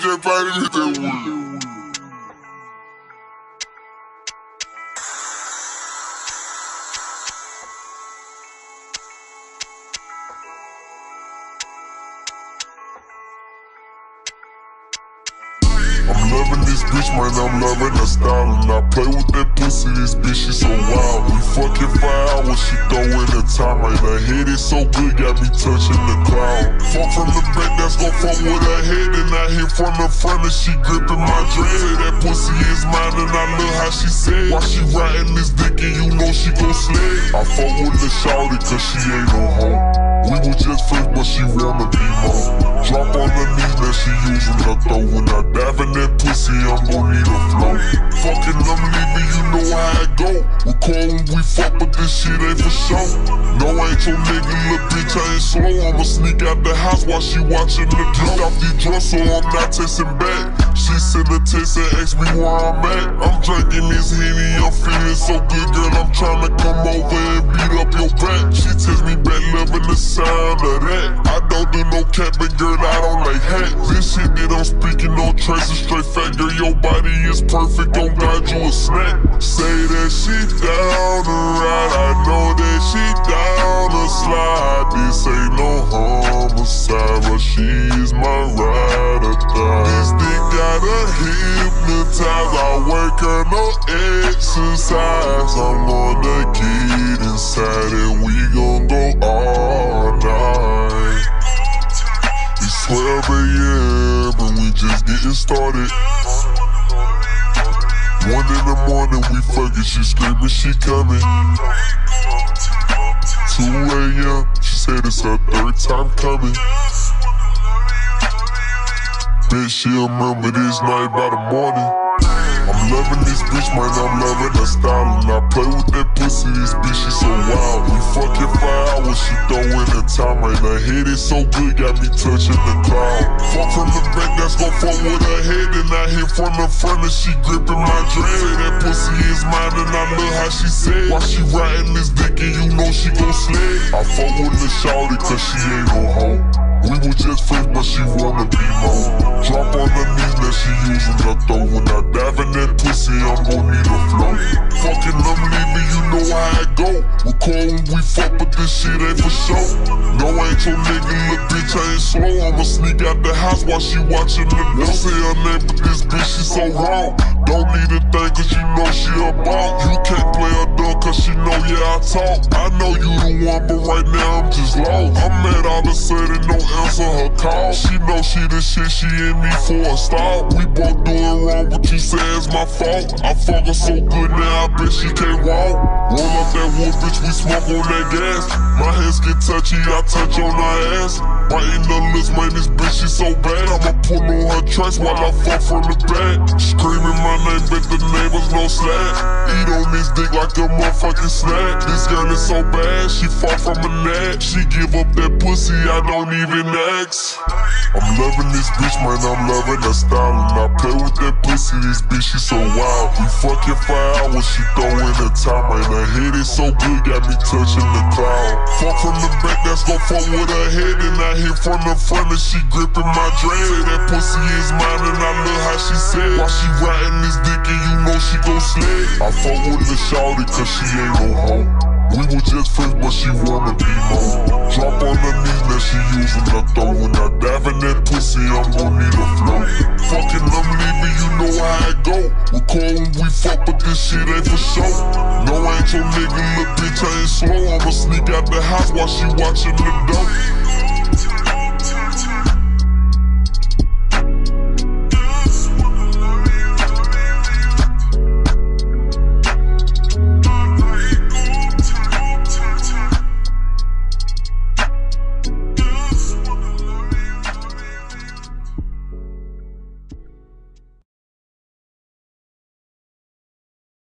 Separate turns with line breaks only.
just fighting with that loving this bitch, man, I'm loving her style. And I play with that pussy, this bitch, she so wild. We fucking five hours, she throwin' the time right Her head is so good, got me touching the cloud. Fuck from the back, that's gon' fuck with her head And I hit from the front and she gripping my dread. Say that pussy is mine and I love how she said. While she riding this dick and you know she gon' slay? I fuck with the shawty cause she ain't no hoe. We was just friends but she wanna be more. Drop on her knees, now she using her throat. When I dive in that pussy, I'm gon' need a flow. Fucking, I'm leaving, you know how it go. Call when we fuck, but this shit ain't for show No, I ain't your nigga, little bitch, I slow I'ma sneak out the house while she watching the drink off these drugs So I'm not tasting back. She send a text and ask me where I'm at. I'm drinking this Henny, I'm feeling so good, girl. I'm trying to come over and beat up your back. She tells me back, loving the sound of that. I don't do no capping, girl, I don't like hat. This shit that I'm speaking, no traces, straight fat Girl, your body is perfect, don't God, you a snack. Say that she down to This ain't no homicide, but she is my ride or die This dick got her hypnotized I work her no exercise I'm gonna get inside and we gon' go all night It's 12 a.m. and we just getting started one in the morning, we fucking, she screaming, she coming. 2 a.m., said it's her third time coming. Bet she'll remember this night by the morning. I'm loving this bitch, man, I'm loving her style. And I play with that pussy, this bitch, she so wild. We fucking five hours, she throwin' the time right Her head is so good, got me touching the cloud. Fuck from the back, that's gon' fuck with her head And I hit from the front and she gripping my dread. That pussy is mine and I love how she said. While she riding this dick and you know she sled I fuck with the shawty cause she ain't no hoe we was just friends, but she wanna be more. Drop on her knees, now she using her throat. When I dive in that pussy, I'm gon' need a flow. Fucking, I'm leaving, you know how it go. We call when we fuck, but this shit ain't for show. No, I ain't your nigga, little bitch, I ain't slow. I'ma sneak out the house while she watching the door. Say her name, but this bitch, she so wrong. Don't need a thing, cause you know she a ball. Yeah, I talk. I know you the one, but right now I'm just lost. I'm mad all of a sudden, no answer her call. She know she the shit, she in me for a star. We both doing wrong, but you say it's my fault. I fuck her so good now, I bet she can't walk. Roll up that wood, bitch, we smoke on that gas. My hands get touchy, I touch on her ass. Biting the lips, man, this bitch, so bad. I'ma pull on her tracks while I fuck from the back. Screaming my name, bet the neighbors no slack. Eat on this dick like a motherfucking snack. This girl is so bad, she far from a net. She give up that pussy, I don't even ask. I'm loving this bitch, man, I'm loving her style. And I play with that pussy, this bitch, she so wild. We fucking five hours, she throwin' the time, man. Her head is so good, got me touching the cloud. Fuck from the back, that's gon' fuck with her head. And I hit from the front, and she gripping my dread. That pussy is mine, and I love how she said. While she riding this dick, and you know she gon' sled. I fuck with the shawty, cause she ain't no hoe. We was just friends, but she wanna be more. Drop on her knees, now she using her throat. When I dive in that pussy, I'm gon' need a flow. Fucking, I'm leaving, you know how it go. We call when we fuck, but this shit ain't for show. No, I ain't your nigga, little bitch, I ain't slow. I'ma sneak out the house while she watching the dope.